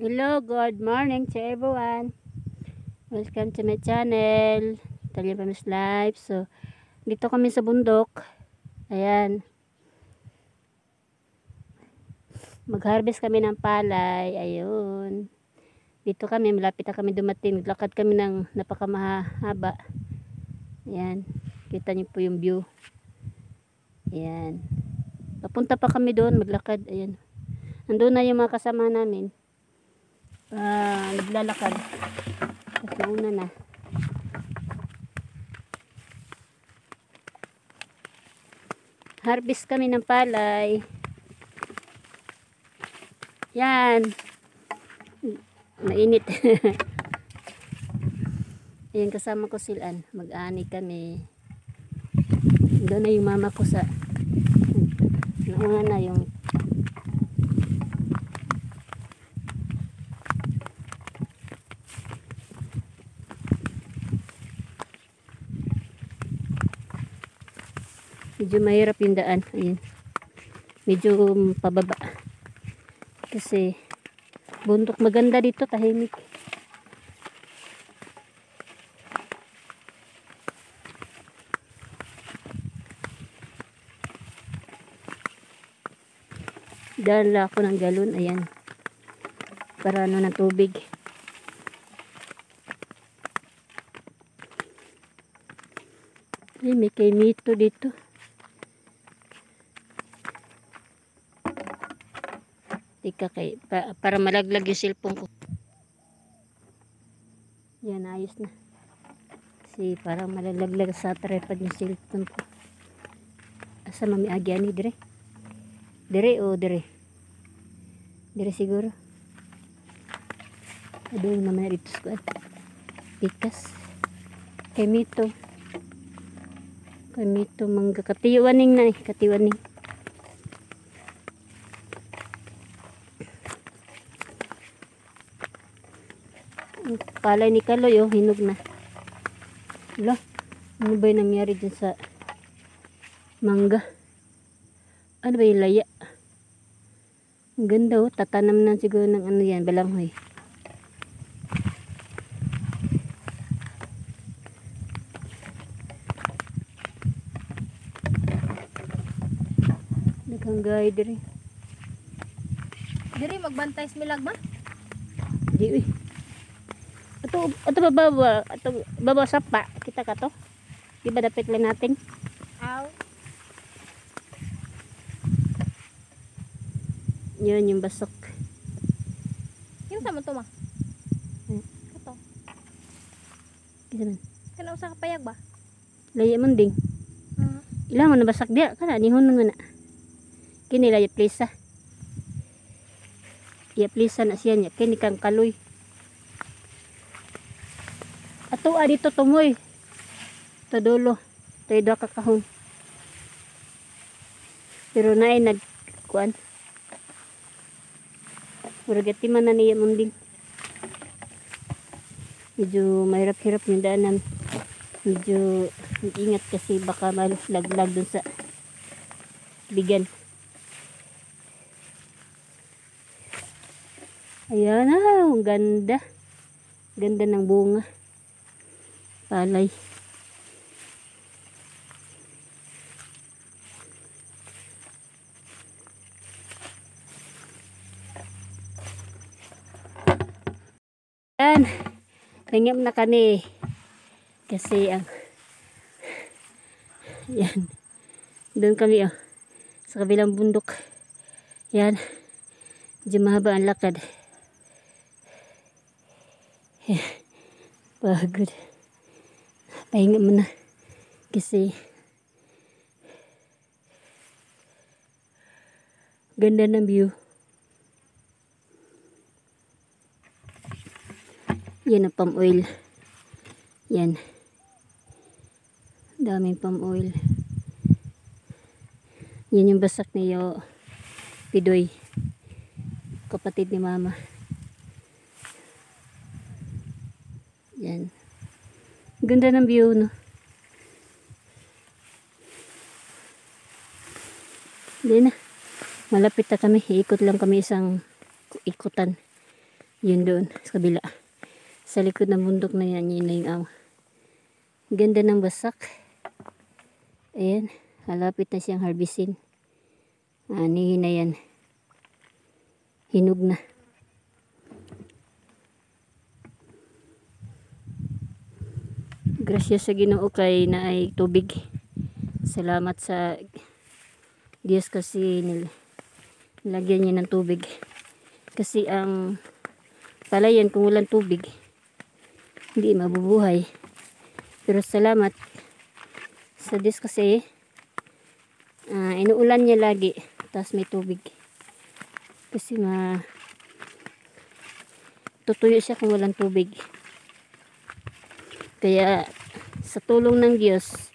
Hello, good morning to everyone. Welcome to my channel. Talia Pamis Life. So, dito kami sa bundok. Ayan. Mag-harvest kami ng palay. Ayun. Dito kami, malapit na kami dumating. Naglakad kami ng napakamahaba. Ayan. Kita niyo po yung view. Ayan. Papunta pa kami doon, maglakad. Ayan. Andun na yung mga kasama namin uh, naglalakad. Tapos nauna na. Harvest kami ng palay. Yan. Mainit. Ayan kasama ko silan mag-ani kami. Doon na yung mama ko sa nauna na yung medyo mahirap yung daan. Ayun. Medyo pababa. Kasi bundok maganda dito tahimik. Dala ako ng galon ayan. Para ano ng tubig. Ay may kay mito dito Tika kay, pa, para malaglag yung cellphone ko. Yan, ayos na. Kasi parang malaglag sa tripod yung cellphone ko. Asa mami agyan ni dire? Dire o dire? Dire siguro. Adoy naman dito sa Pikas. Kay Mito. Kay Mito mangga katiwaning na eh. Katiwaning. Palay ni Kaloy oh, hinog na. Hala, ano ba yung nangyari dyan sa mangga? Ano ba yung laya? Ang ganda oh, tatanam na siguro ng ano yan, balanghoy. Naghangay diri. Diri magbantay smilag ba? Di uy. Ato, ato baba, ato baba sa pa. Kita ka to? Di ba dapat lang natin? Aw. Yun yung basok. Yung sama to ma? Hmm. Kato. Kisa man. Kana usa ka payag ba? Laya man ding. Hmm. Ilang mo na basak dia. Kana, nihon na na. Kini laya plisa. Iya plisa na siya niya. Kini kang kaloy. Ato a dito tumoy. To dulo. To ido kakahon. Pero na ay nag kuan. Muragati man na niya munding. Medyo mahirap-hirap yung daanan. Medyo ingat kasi baka malaglag dun sa bigan. Ayan na, ang ganda. Ganda ng bunga palay yan nangyaw na kami kasi ang yan. Doon kami oh, sa kabilang bundok. Yan. Medyo mahaba ang lakad. Yan. Pagod pahinga muna. Kasi ganda ng view. Yan ang palm oil. Yan. Daming palm oil. Yan yung basak niyo pidoy. Kapatid ni mama. Yan Ganda ng view, no? Hindi na. Malapit na kami. Ikot lang kami isang ikutan. Yun doon, sa kabila. Sa likod ng bundok na yan, yun na yung aw. Ganda ng basak. Ayan, halapit na siyang harbisin. Anihin na yan. Hinog na. Grasya sa ginoo kay na ay tubig. Salamat sa Diyos kasi nil nilagyan niya ng tubig. Kasi ang palayan kung walang tubig, hindi mabubuhay. Pero salamat sa Diyos kasi ah, inuulan niya lagi. Tapos may tubig. Kasi ma tutuyo siya kung walang tubig. Kaya sa tulong ng Diyos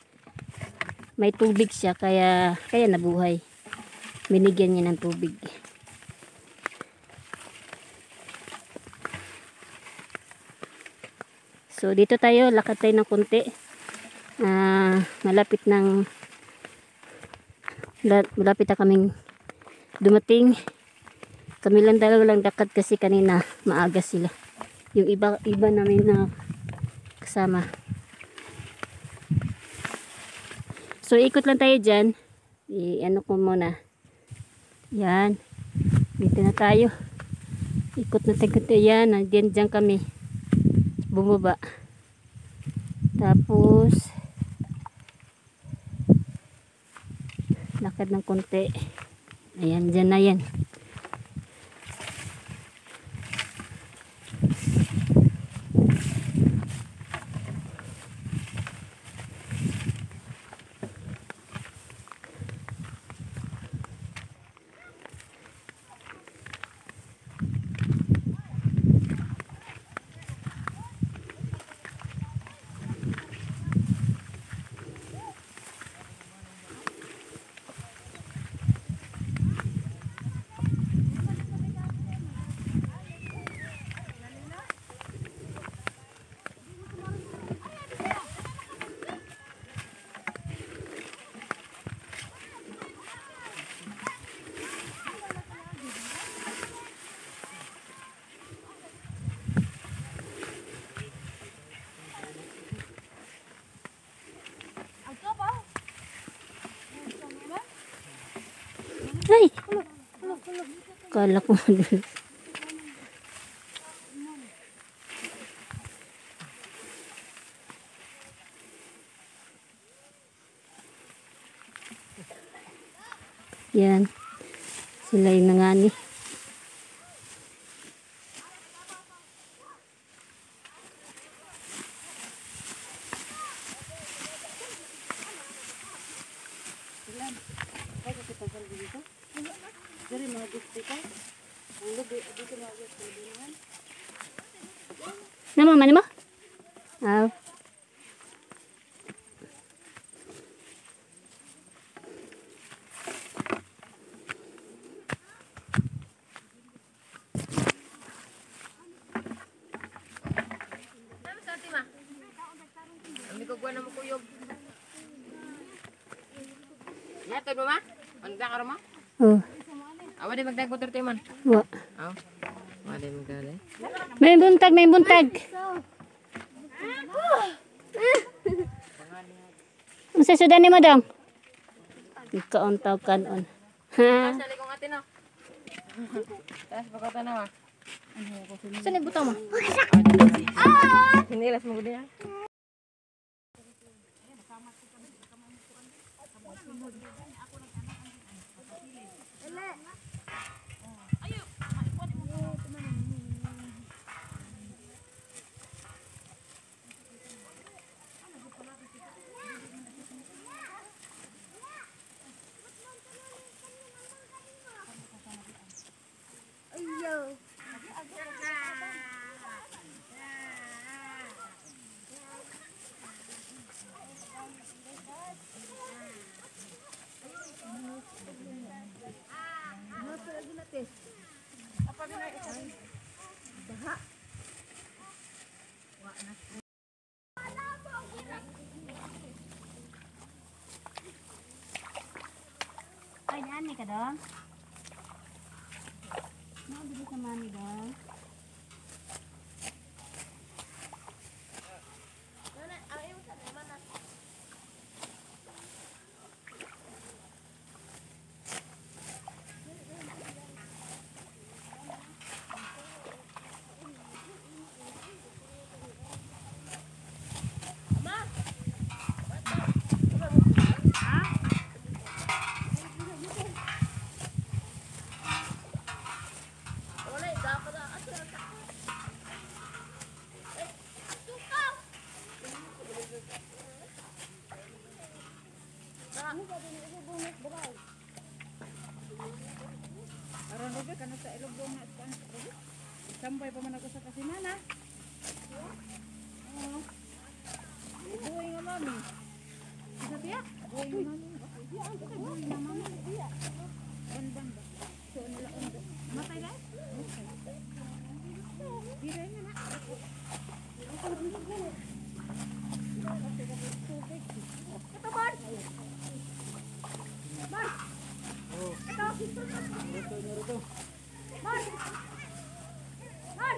may tubig siya kaya kaya nabuhay. Binigyan niya ng tubig. So dito tayo, lakad tayo ng konti. Ah, malapit ng la- malapit na kaming dumating. Kami lang dalawa lang lakad kasi kanina maaga sila. Yung iba iba namin na kasama. So ikot lang tayo dyan. I ano ko muna. Yan. Dito na tayo. Ikot na tayo. Yan. Diyan dyan kami bumaba. Tapos, lakad ng konti. Ayan, dyan na yan. Ay! Kala ko madul. Yan. Sila yung nangani. Nama mana mo? Ah. Ano sa atin ma? Hindi ko kuha na mo kuyog. Nato mo ma? Ang dakar mo? Oh. Awa di magdagot ito man. Wa. Aw. Awa di magdala. May buntag, may buntag. Ang sasudan ni mo dong? Ikaon tawag kanon. Ha? Sali kong atin no. Tapos pagkata na ma. Saan yung buto mo? Ah! Hinilas mo gudi ha? Ay, ani ka dong? Ano dito sa mami dong? Sambay pa man ako sa kasinana. Oo. Buhay nga mami. Isa tiya? Buhay nga mami. Buhay nga mami. Banban ba? So, nila undo. Matay na? Biray nga na. Ito, Bon! Bon! Ito! Bon! Bon!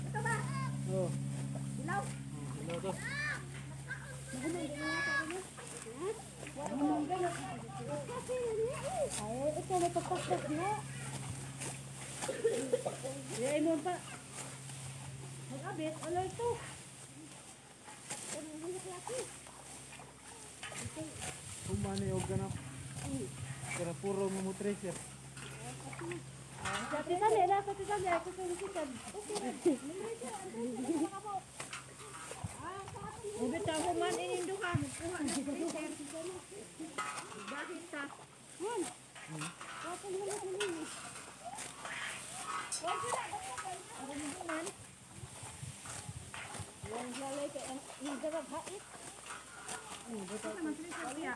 Ito ba? Oh, Ilaw? hello to. Ay, ito may pagpasok niyo. Yain mo pa. Mag-abit, ano ito? Kumani og ganap. Kaya puro mo mo treasure. Sa tisali, na sa tisali, ako sa lisikan. Ubit ako man, inindo ka. Kuha na. Bakit ta? Yan. Kapag naman ko yun. Huwag sila, Ako mo man. Yung lalay ka, yung garab hait. Ito naman sila siya.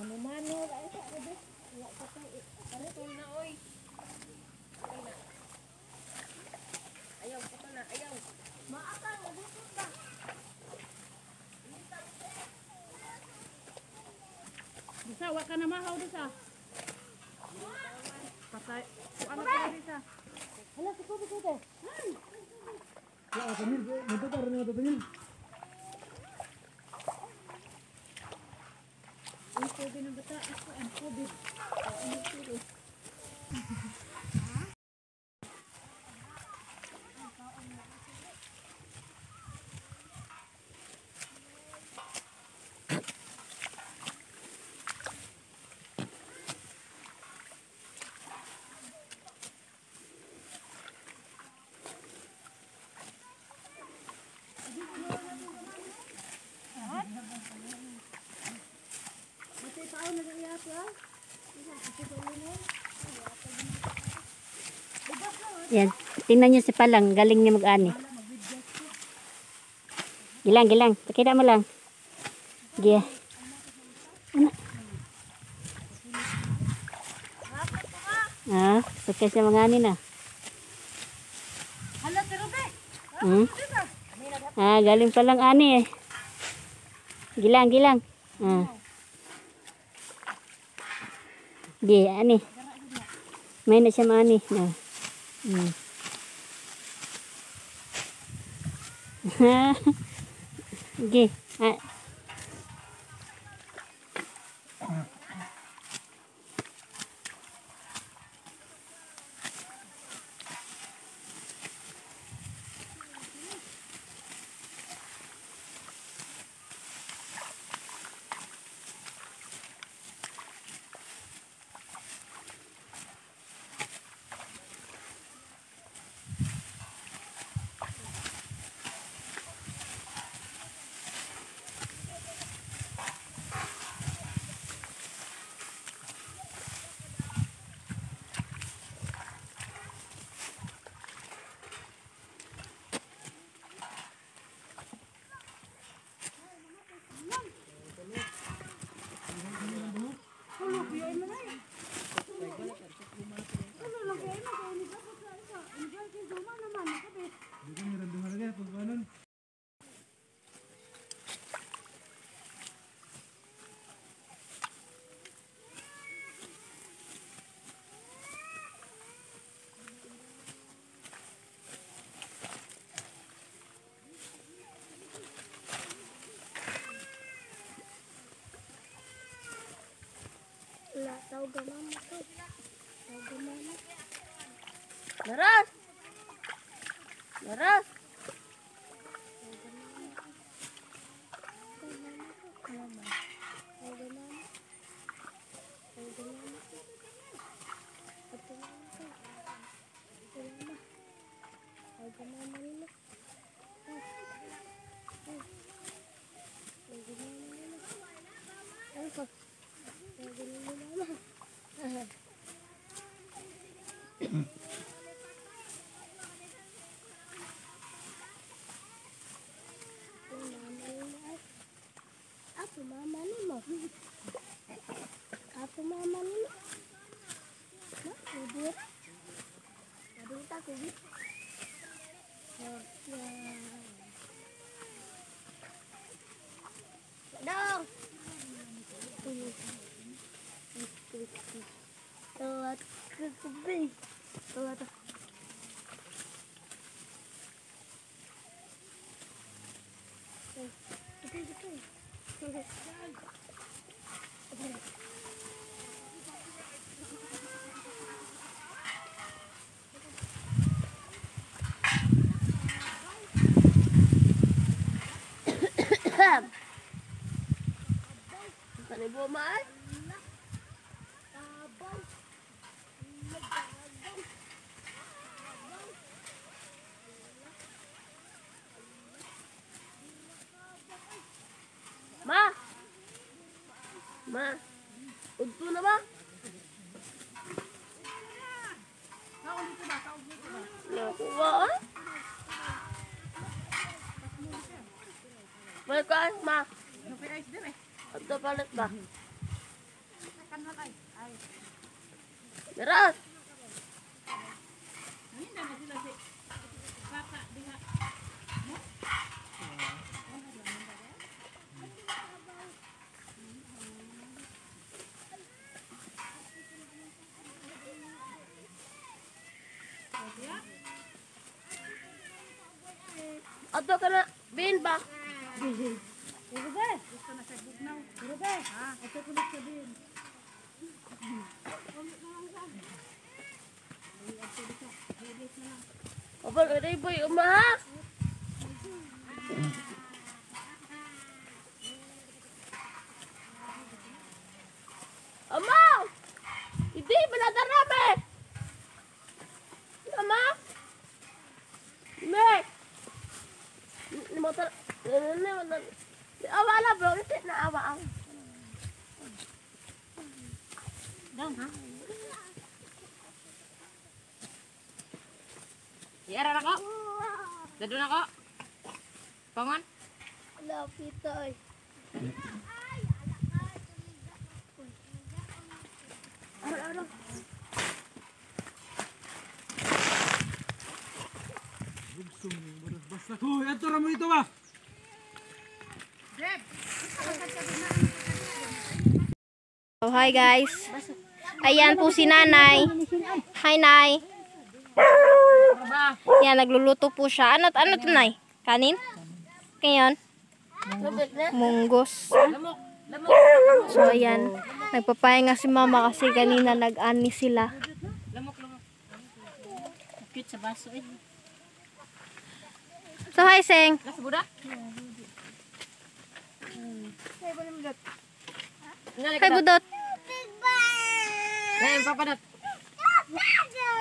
Mano-mano, ay sa abe. Wala pa tayo. Ano ko na, oy. Ayaw, puto na, ayaw. Maakang, ubusot ka. Bisa, wak ka na mahaw disa. Patay. Ano ka disa? Hala, si Kubi Kubi. Ya, Tamil, magtatar na ito, Tamil. Ang Kubi ng bata, ako ang Kubi. Ano Kubi? Yan. Tingnan niyo si Palang. Galing niya mag-ani. Gilang, gilang. Pakita mo lang. Gia. Ano? Ah, suka siya mga ani na. Hmm? Ah, galing palang ani eh. Gilang, gilang. Ah. Gi, ani. May na siya maani. Na. Hmm. Gi. Ah. Laras! Laras! Kapo mama nimo. Kapo mama nimo. Ma, tidur. Tadi kita kubik. Ya. Dong. Tuh, kubik. Tuh, kubik. Ibu mak? Ma. Ma. Udto na ba? Nakuha ah. May kaan, ma. Nupay ice din eh. Adto palit ba? Papa diha. Adto ka na. Bin ba? Gusto na sa bugnaw. Ha? Ito kulit sabihin. Kapag rin boy, umaha. Ama! Hindi, balatar namin! Ama! Me! Motor... Awa na bro, kasi naawa ang... Dong, ha? Iara na ko. Dado na ko. Pangon. Lapit ay. Ano? Gusto mo basta ko. Ito ra mo dito ba? Deb. Oh, hi guys. Ayan po si nanay. Hi nay. Yan, nagluluto po siya. Ano, ano to nay? Kanin? Ngayon? Munggos. So ayan, nagpapahinga si mama kasi kanina nag-ani sila. Cute sa baso eh. So hi Seng. Nasa budak? Hi Budot. Ngayon, papadot.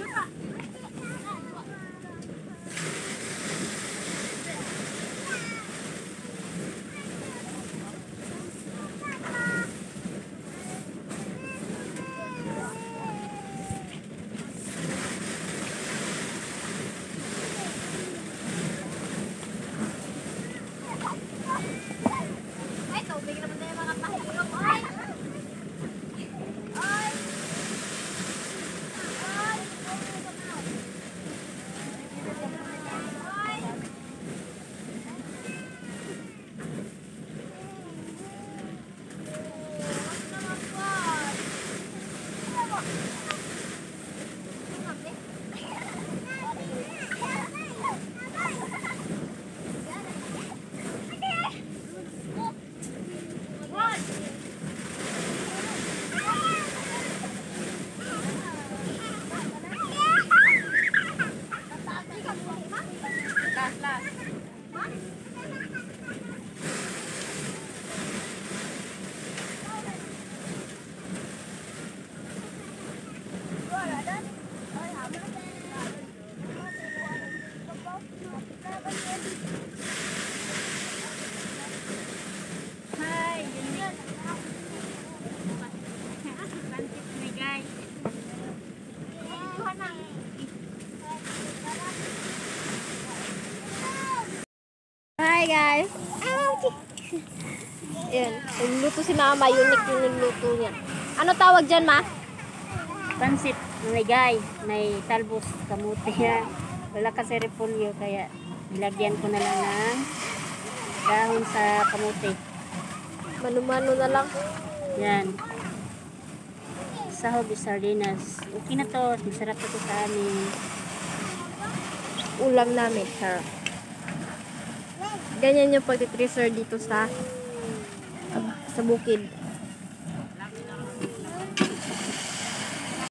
Yeah. Guys. Yan. Nagluto si mama. Unique yung nagluto niya. Ano tawag dyan, ma? Pansit, may gay, may talbos, kamuti. Wala kasi repolyo, kaya nilagyan ko na lang ng dahon sa kamuti. Mano-mano na lang. Yan. Sahog is sardinas. Okay na to. Masarap na to sa amin. Ulam namin. Sarap. Ganyan yung pagtitreasure dito sa sa bukid.